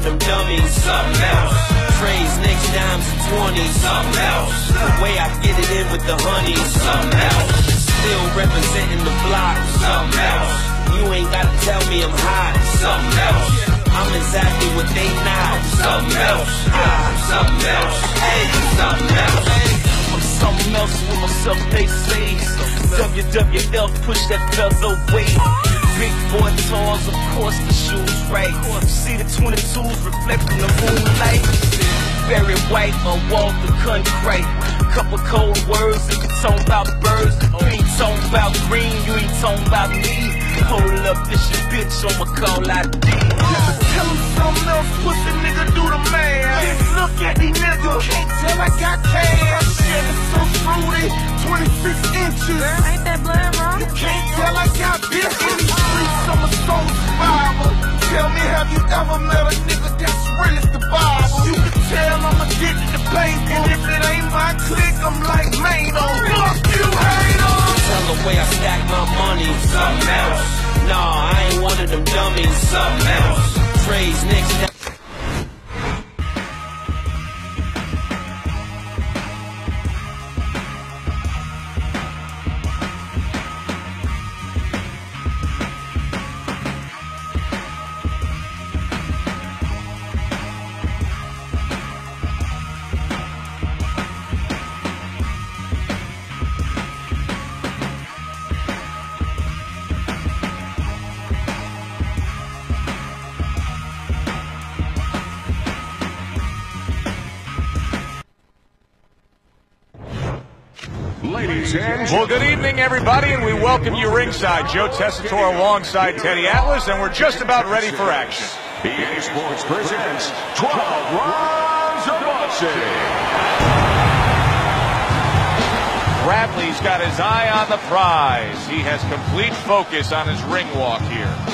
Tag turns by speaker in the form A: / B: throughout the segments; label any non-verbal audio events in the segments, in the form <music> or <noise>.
A: of them dummies. Something else. Trades, nicks, dimes, and twenties. Something else. The way I get it in with the honey. Something else. Still representing the block. Something else. You ain't gotta tell me I'm hot. Something else. I'm exactly what they not. Something else. I'm something else. Hey, something else.
B: I'm something else with myself, they say. WWF, push that featherweight. Big boy tours, of course the shoes right. See the 22s reflecting the moonlight. Barry White or the Concrete. Couple cold words if you talking about birds. You ain't talking about green, you ain't talking about me. Hold up, this your bitch, I'ma call ID. Tell him something else, pussy nigga, do the math. Look at these niggas, can't tell I got cash. Yeah, it's so fruity, 26 inches.
A: Way I stack my money. Something else. Nah, I ain't one of them dummies. Something else. Trades, nicks,
C: well, good evening, everybody, and we welcome you ringside. Joe Tessitore alongside Teddy Atlas, and we're just about ready for action.
D: EA Sports presents 12 Rounds of Boxing.
C: Bradley's got his eye on the prize. He has complete focus on his ring walk here.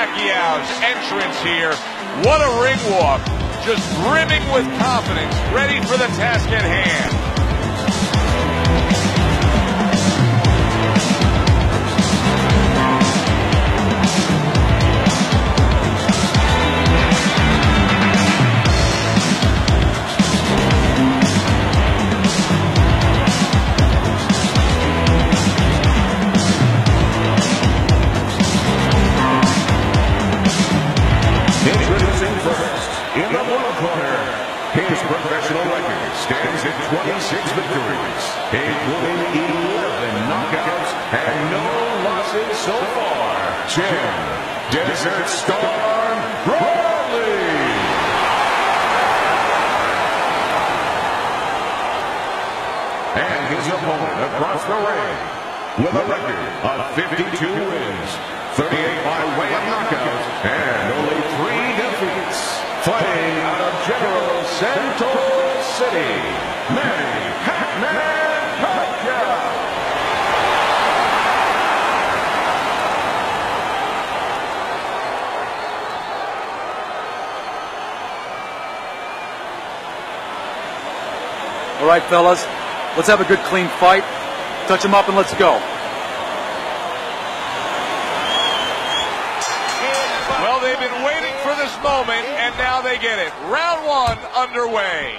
C: Pacquiao's entrance here. What a ring walk. Just brimming with confidence, ready for the task at hand.
D: Professional record stands at 26 victories, including 11 knockouts and no losses so far. Tim, Desert Storm Bradley. And his opponent across the ring with a record of 52 wins, 38 by way of knockouts, and only three defeats. Fighting out of General Santos City, Pacquiao.
E: All right, fellas, let's have a good clean fight. Touch him up and let's go.
C: Moment, and now they get it. Round one underway.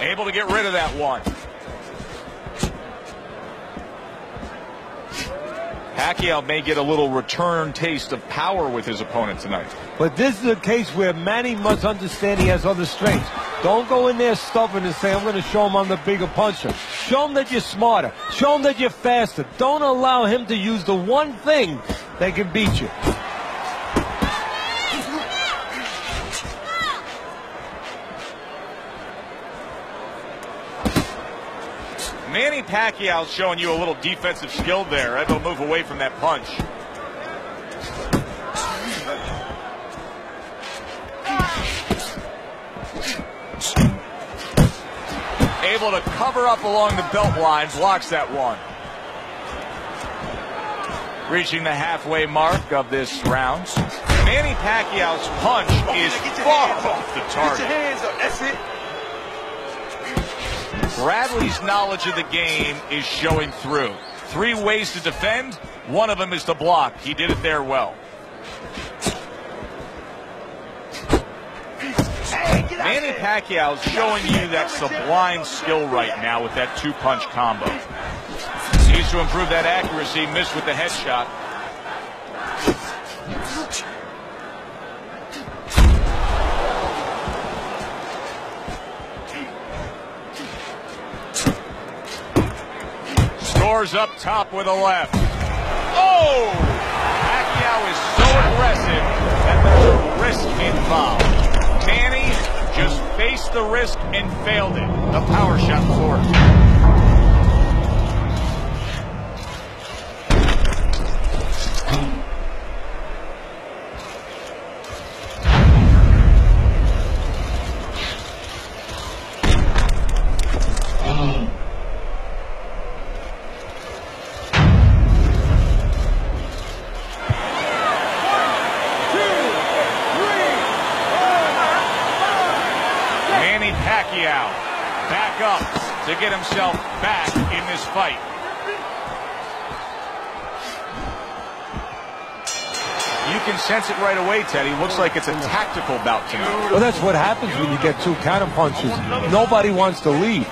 C: Able to get rid of that one. Pacquiao may get a little return taste of power with his opponent tonight.
F: But this is a case where Manny must understand he has other strengths. Don't go in there stubborn and say, I'm going to show him I'm the bigger puncher. Show him that you're smarter. Show him that you're faster. Don't allow him to use the one thing that can beat you.
C: Manny Pacquiao's showing you a little defensive skill there, able to move away from that punch. Able to cover up along the belt line, blocks that one. reaching the halfway mark of this round. Manny Pacquiao's punch is far off the target.
B: Get your hands up. That's it.
C: Bradley's knowledge of the game is showing through. Three ways to defend. One of them is to block. He did it there well. Manny Pacquiao is showing you that sublime skill right now with that two-punch combo. Needs to improve that accuracy. Missed with the headshot. Scores up top with a left. Oh! Pacquiao is so aggressive that there's a risk involved. Manny just faced the risk and failed it. The power shot forced. Himself back in this fight. You can sense it right away, Teddy. Looks like it's a tactical bout tonight.
F: Well, that's what happens when you get two counter punches. Nobody wants to lead.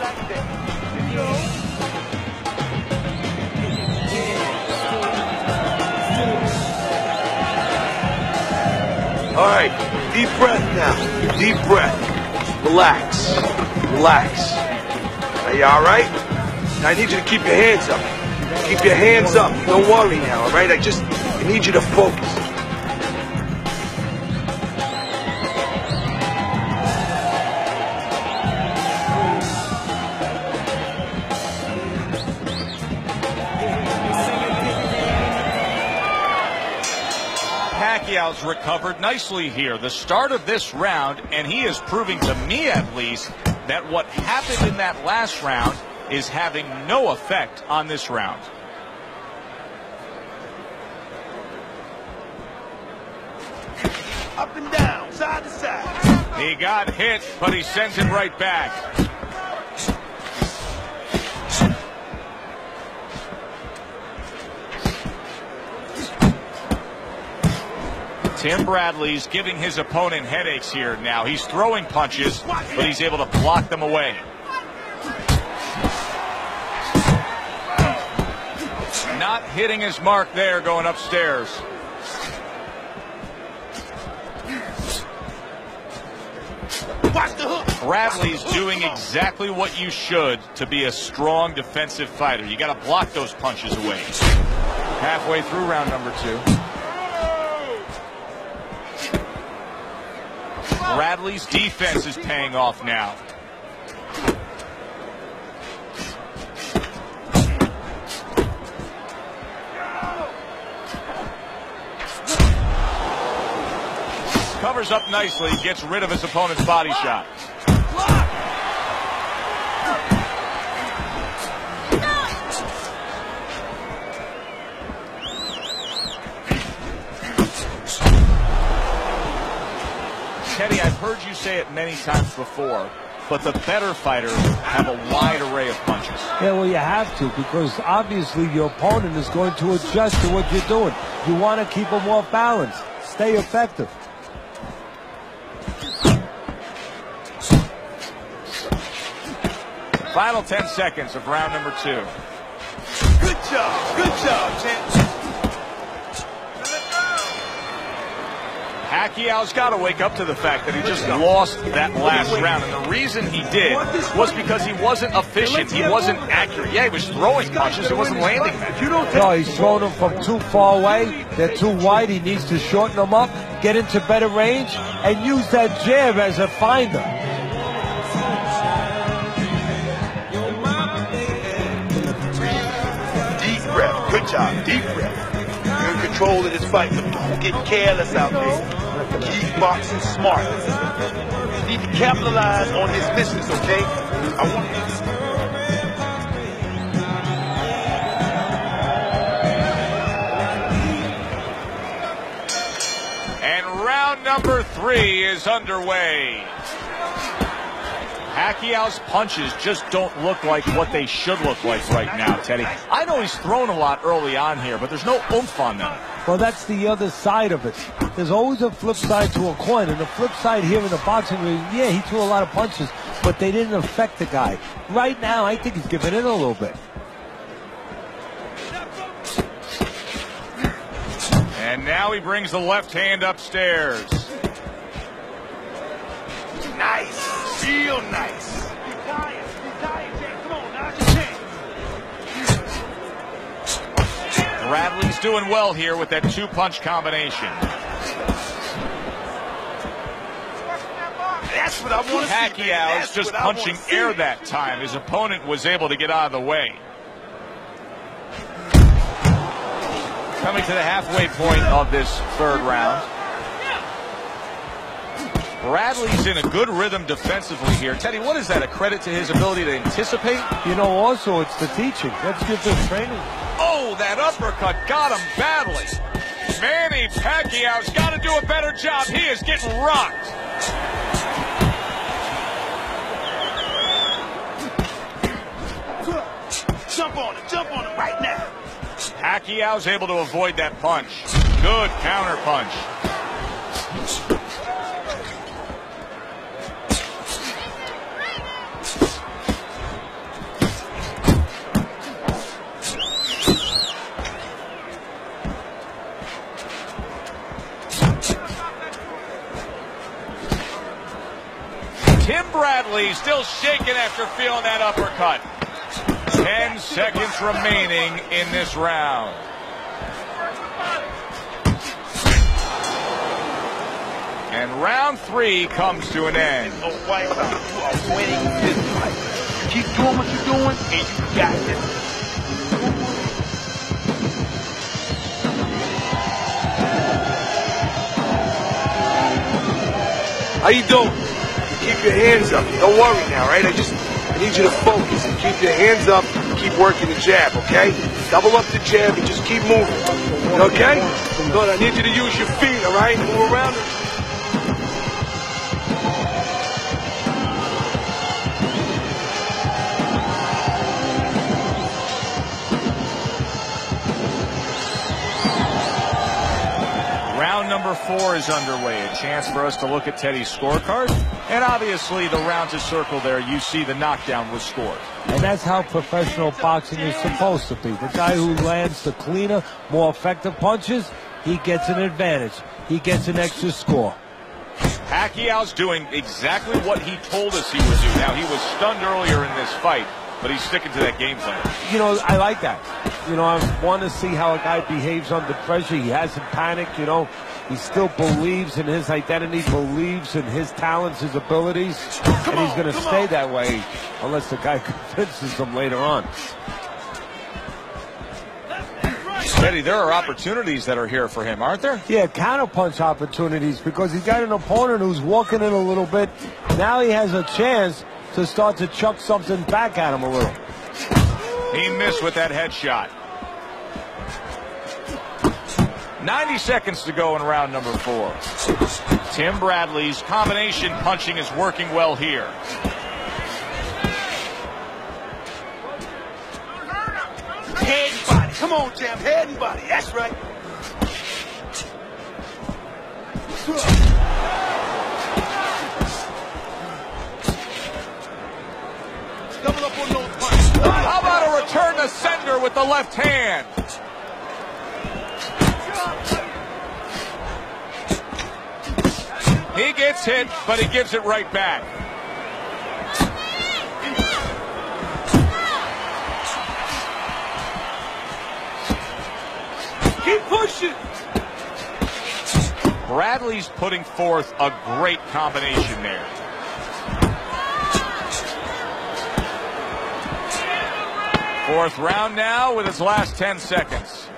B: All right, deep breath now. Deep breath. Relax. Relax. You all right? Now I need you to keep your hands up. Keep your hands up. Don't worry now, all right? I just I need you to focus.
C: Pacquiao's recovered nicely here. The start of this round, and he is proving to me at least that what happened in that last round is having no effect on this round.
B: Up and down, side to side.
C: He got hit, but he sends it right back. Tim Bradley's giving his opponent headaches here now. He's throwing punches, but he's able to block them away. Not hitting his mark there going upstairs. Bradley's doing exactly what you should to be a strong defensive fighter. You got to block those punches away. Halfway through round number two. Bradley's defense is paying off now. Covers up nicely, gets rid of his opponent's body shot. Teddy, I've heard you say it many times before, but the better fighters have a wide array of punches.
F: Yeah, well, you have to because obviously your opponent is going to adjust to what you're doing. You want to keep them off balance. Stay effective.
C: Final 10 seconds of round number two.
B: Good job. Good job, champ.
C: Pacquiao's got to wake up to the fact that he just lost that last round. And the reason he did was because he wasn't efficient. He wasn't accurate. Yeah, he was throwing punches. He wasn't landing them.
F: No, he's throwing them from too far away. They're too wide. He needs to shorten them up, get into better range, and use that jab as a finder.
B: Deep breath. Good job. Deep breath. You're in control of this fight, but don't get careless out there beatboxing smart. Need to capitalize on his business, okay? I want And round
C: number three is underway. Pacquiao's punches just don't look like what they should look like right now, Teddy. I know he's thrown a lot early on here, but there's no oomph on them.
F: Well, that's the other side of it. There's always a flip side to a coin. And the flip side here in the boxing ring, yeah, he threw a lot of punches, but they didn't affect the guy. Right now, I think he's giving in a little bit.
C: And now he brings the left hand upstairs.
B: Nice. Real nice.
C: Bradley's doing well here with that two-punch combination.
B: That's what I want to see.
C: Pacquiao's just punching air that time. His opponent was able to get out of the way. Coming to the halfway point of this third round. Bradley's in a good rhythm defensively here. Teddy, what is that? A credit to his ability to anticipate?
F: You know, also, it's the teaching. Let's give this training.
C: Oh, that uppercut got him badly. Manny Pacquiao's got to do a better job. He is getting rocked.
B: Jump on him. Jump on him right now.
C: Pacquiao's able to avoid that punch. Good counter punch. Tim Bradley still shaking after feeling that uppercut. Ten seconds remaining in this round. And round three comes to an end.
B: You are winning this fight. Keep doing what you're doing, and you got this.
G: How you doing? Keep your hands up. Don't worry now, right? I just I need you to focus and keep your hands up. Keep working the jab, okay? Double up the jab and just keep moving. Okay? Good. I need you to use your feet, all right? Move around.
C: Number four is underway. A chance for us to look at Teddy's scorecard. And obviously, the round to circle there, you see the knockdown was scored.
F: And that's how professional boxing is supposed to be. The guy who lands the cleaner, more effective punches, he gets an advantage. He gets an extra score.
C: Pacquiao's doing exactly what he told us he would do. Now, he was stunned earlier in this fight, but he's sticking to that game plan.
F: You know, I like that. You know, I want to see how a guy behaves under pressure. He hasn't panicked, you know. He still believes in his identity, believes in his talents, his abilities, and he's going to stay that way unless the guy <laughs> convinces him later on.
C: Teddy, there are opportunities that are here for him, aren't there?
F: Yeah, counterpunch opportunities because he's got an opponent who's walking in a little bit. Now he has a chance to start to chuck something back at him a little.
C: He missed with that headshot. 90 seconds to go in round number four. Tim Bradley's combination punching is working well here.
B: Head and body. Come on, Jam. Head and body. That's right.
C: How about a return to sender with the left hand? He gets hit, but he gives it right back.
G: Keep pushing.
C: Bradley's putting forth a great combination there. Fourth round now with his last 10 seconds.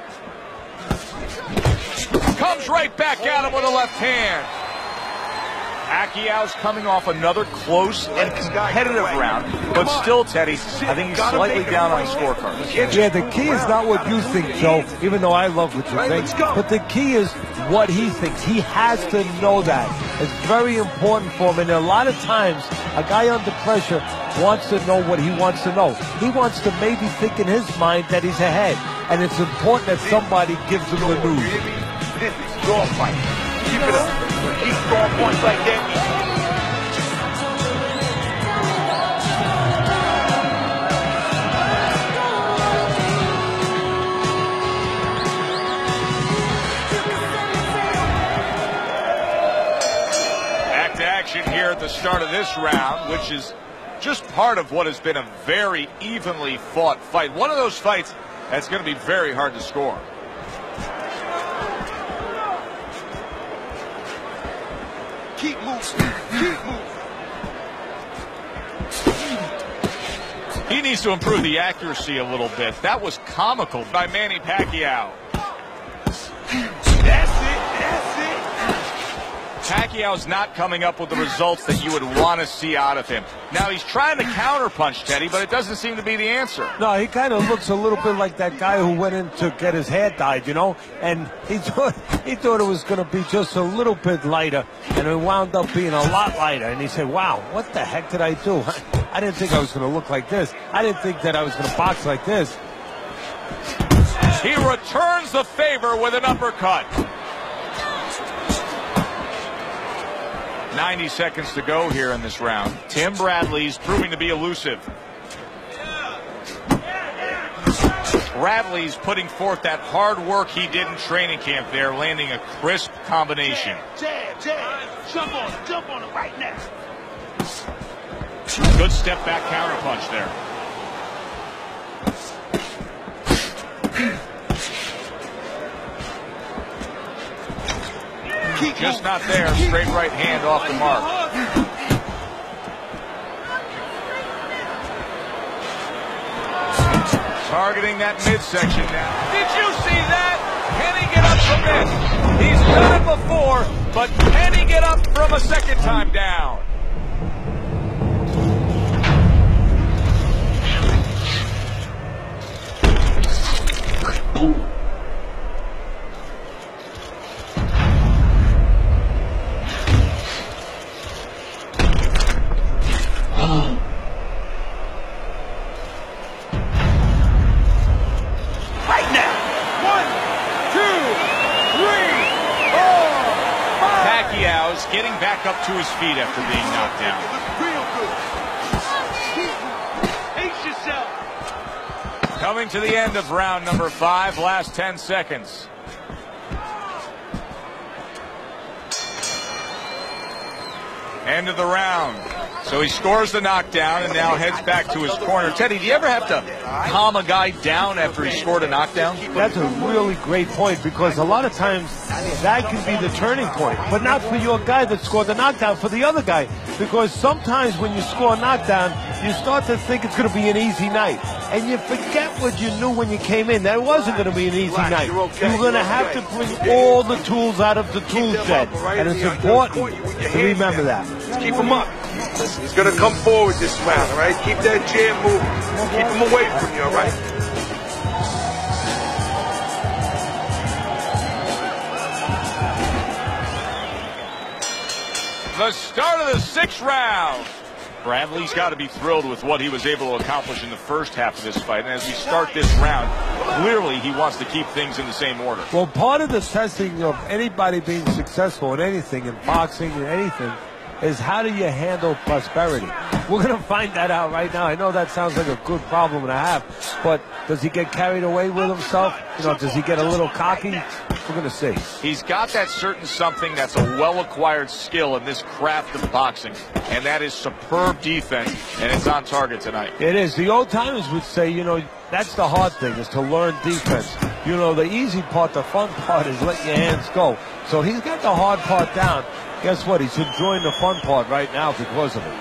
C: Comes right back at him with a left hand. Pacquiao's coming off another close and competitive round, but still, Teddy, I think he's slightly down on the scorecard.
F: Yeah, the key is not what you think, Joe, even though I love what you think. But the key is what he thinks. He has to know that. It's very important for him. And a lot of times, a guy under pressure wants to know what he wants to know. He wants to maybe think in his mind that he's ahead. And it's important that somebody gives him the news.
G: This is your fight. Keep it up. Keep scoring points like that.
C: Here at the start of this round, which is just part of what has been a very evenly fought fight. One of those fights that's going to be very hard to score.
G: Keep moving. Keep moving.
C: He needs to improve the accuracy a little bit. That was comical by Manny Pacquiao. Pacquiao's not coming up with the results that you would want to see out of him. Now he's trying to counterpunch Teddy, but it doesn't seem to be the answer.
F: No, he kind of looks a little bit like that guy who went in to get his hair dyed, you know, and he <laughs> thought he thought it was going to be just a little bit lighter, and it wound up being a lot lighter. And he said, "Wow, what the heck did I do? <laughs> I didn't think I was going to look like this. I didn't think that I was going to box like this."
C: He returns the favor with an uppercut. 90 seconds to go here in this round. Tim Bradley's proving to be elusive. Bradley's putting forth that hard work he did in training camp there, landing a crisp combination.
G: Jab, jab. Jump on it. Jump on it right now.
C: Good step back counter punch there.
G: Keep
C: Just
G: moving.
C: not there. Straight right hand off the mark. Targeting that midsection now. Did you see that? Can he get up from this? He's done it before, but can he get up from a second time down? Of round number five, last 10 seconds. End of the round. So he scores the knockdown and now heads back to his corner. Teddy, do you ever have to calm a guy down after he scored a knockdown?
F: That's a really great point because a lot of times that can be the turning point, but not for your guy that scored the knockdown, for the other guy. Because sometimes when you score a knockdown, you start to think it's going to be an easy night. And you forget what you knew when you came in. That it wasn't going to be an easy
G: Relax,
F: night.
G: you're okay,
F: You're going to
G: you're
F: have
G: okay.
F: to bring all the tools out of the tool
G: them
F: shed.
G: up, all right?
F: And it's important
G: support you with your
F: to remember
G: down.
F: that.
G: Just keep him up. Listen, he's gonna come forward this round, all right? Keep that jab moving. Keep him away from you, all right?
C: The start of the sixth round. Bradley's got to be thrilled with what he was able to accomplish in the first half of this fight. And as we start this round, clearly he wants to keep things in the same order.
F: Well, part of the testing of anybody being successful in anything, in boxing, in anything, is how do you handle prosperity? We're going to find that out right now. I know that sounds like a good problem to have, but does he get carried away with himself? You know, does he get a little cocky? We're going to see.
C: He's got that certain something that's a well-acquired skill in this craft of boxing, and that is superb defense, and it's on target tonight.
F: It is. The old timers would say, you know, that's the hard thing is to learn defense. You know, the easy part, the fun <laughs> part is let your hands go. So he's got the hard part down. Guess what? He's enjoying the fun part right now because of it.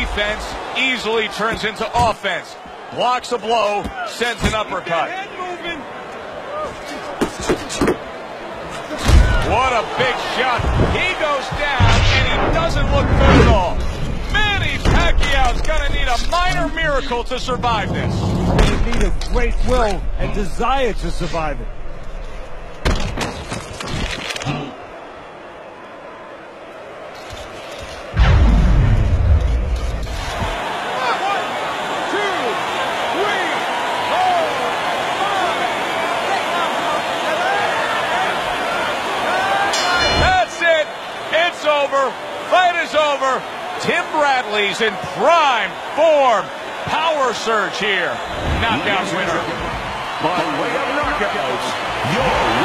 C: Defense easily turns into offense. Blocks a blow, sends an uppercut.
H: What a big shot. He goes down, and he doesn't look good at all. Manny Pacquiao's going to need a minor miracle to survive this.
F: They need a great will and desire to survive it.
H: Bradley's in prime form. Power surge here. Knockout winner.
C: By way of knockouts, your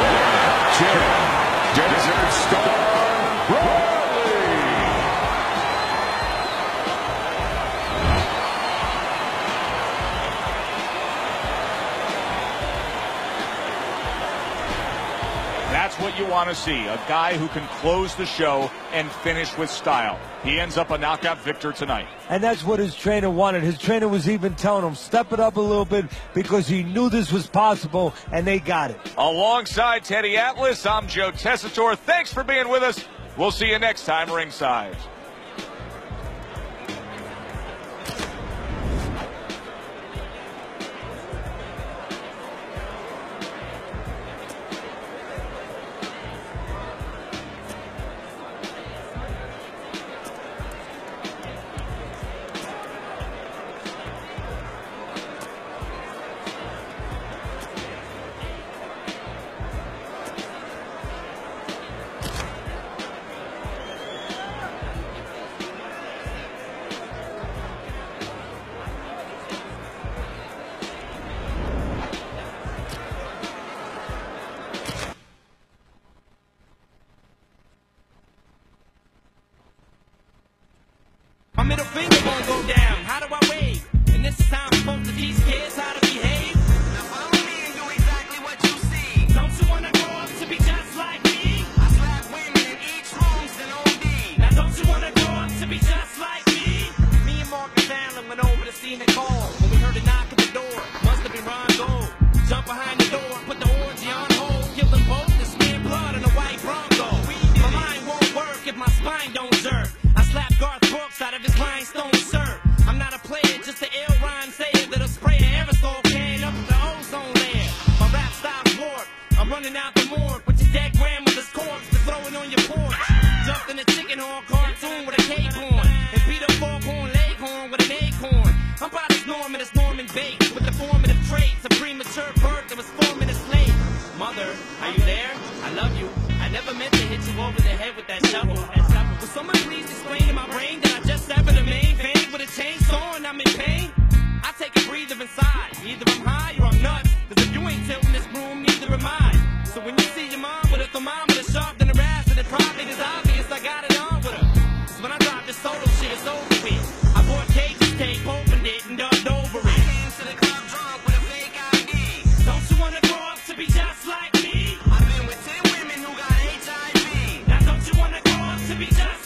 H: That's what you want to see. A guy who can close the show and finish with style. He ends up a knockout victor tonight.
F: And that's what his trainer wanted. His trainer was even telling him, step it up a little bit because he knew this was possible, and they got it.
H: Alongside Teddy Atlas, I'm Joe Tessitore. Thanks for being with us. We'll see you next time ringside.
I: Be just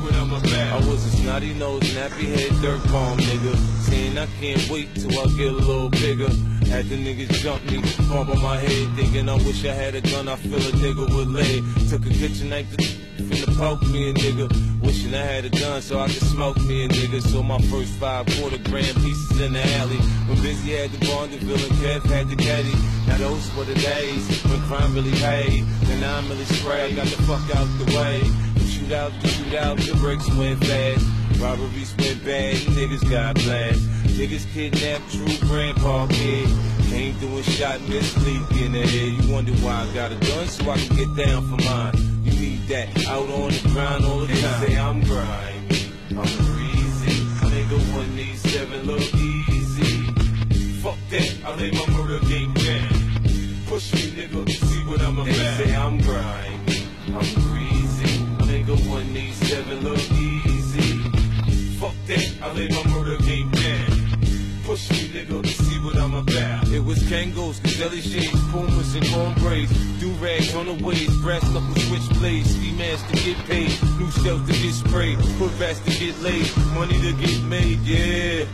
I: see
J: what I'm. I was a snotty nose, nappy head, dirt bomb, nigga. Saying I can't wait till I get a little bigger. Had the niggas jump me, bump on my head, thinking I wish I had a gun. I feel a nigga with lead. Took a kitchen knife to finna poke me a nigga. Wishing I had a gun so I could smoke me a nigga. So my first five quarter grand pieces in the alley. When Busy had the Bonneville and Kev had the caddy. Now those were the days when crime really paid. Then I'm really spray, got the fuck out the way. The shootout, the shootout, the bricks went fast. Robberies went bad, niggas got blast. Niggas kidnapped true grandpa kid. Came through and shot Miss Leak in the head. You wonder why I got a gun so I can get down for mine. You need that out on the grind all the time. They say I'm grimy, I'm greasy. Nigga one needs seven look easy. Fuck that, I lay my murder game down. Push me, nigga, see what I'm about. They say I'm grimy, I'm greasy. One seven look easy. Fuck that, I lay my murder game down. Push me, nigga, to see what I'm about. It was Kangols, Gazelle shades, Pumas, and ombres. Do-rags on the waist, brass knuckle switchblades. Ski masks to get paid, new shells to get sprayed, put bats to get laid, money to get made, yeah.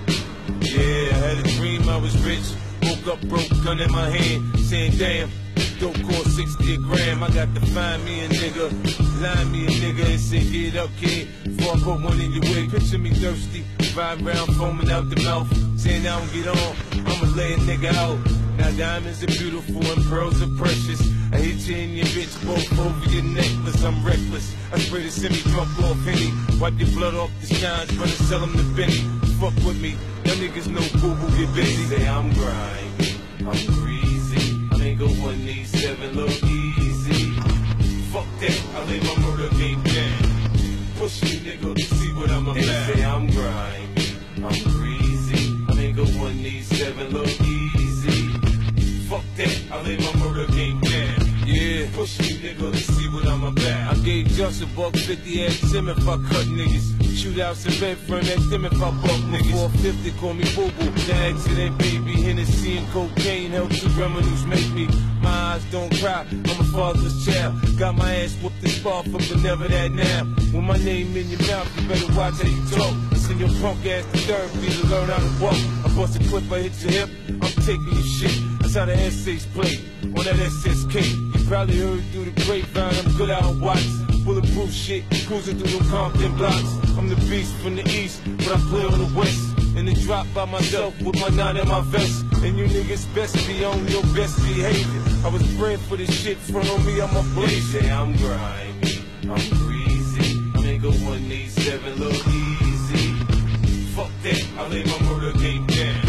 J: Yeah, I had a dream I was rich. Woke up broke, gun in my hand, saying damn. Dope cost 60 a gram. I got to find me a nigga, line me a nigga and say, get up, kid. Before I put one in your way, picture me thirsty, ride round foaming out the mouth, saying I don't get on. I'ma lay a nigga out. Now diamonds are beautiful and pearls are precious. I hit you in your bitch, both over your necklace. I'm reckless. I spray the semi drunk off Henny. Wipe your blood off the shines, run and sell them to Benny. Fuck with me, them niggas know boo boo get busy. Say I'm grimy, I'm greasy. Nigga one needs seven look easy. Fuck that, I lay my murder game down. Push me, nigga, see what I'm about. They say I'm grimy, I'm greasy. A nigga one needs seven look easy. Fuck that, I lay my murder game down. Yeah, push me, nigga, see what I'm about. I gave just a buck fifty, asked him if I cut niggas. Shootouts in Bedford, asked him if I buck niggas. 450, call me boo boo. The accident, baby, Hennessy and cocaine helps the revenues make me. My eyes don't cry, I'm a father's child. Got my ass whooped and scarred from but never that now. With my name in your mouth, you better watch how you talk. Send your punk ass to therapy to learn how to walk. I bust a clip, I hit your hip, I'm taking your shit. That's how the essays play on that SSK. You probably heard through the grapevine, I'm good out watch. Bulletproof shit, cruising through them Compton blocks. I'm the beast from the east, but I play on the west. In the drop by myself with my nine in my vest. And you niggas best be on your best behavior. I was bred for this shit, front on me, I'm a blaze. They say I'm grimy, I'm greasy. Nigga one needs seven look easy. Fuck that, I lay my murder game down.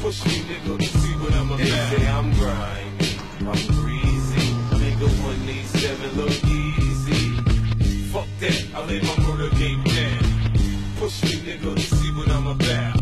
J: Push me, nigga, see what I'm about. They say I'm grimy, I'm greasy. Nigga one needs seven look easy. I lay my murder game down. Push me, nigga, see what I'm about.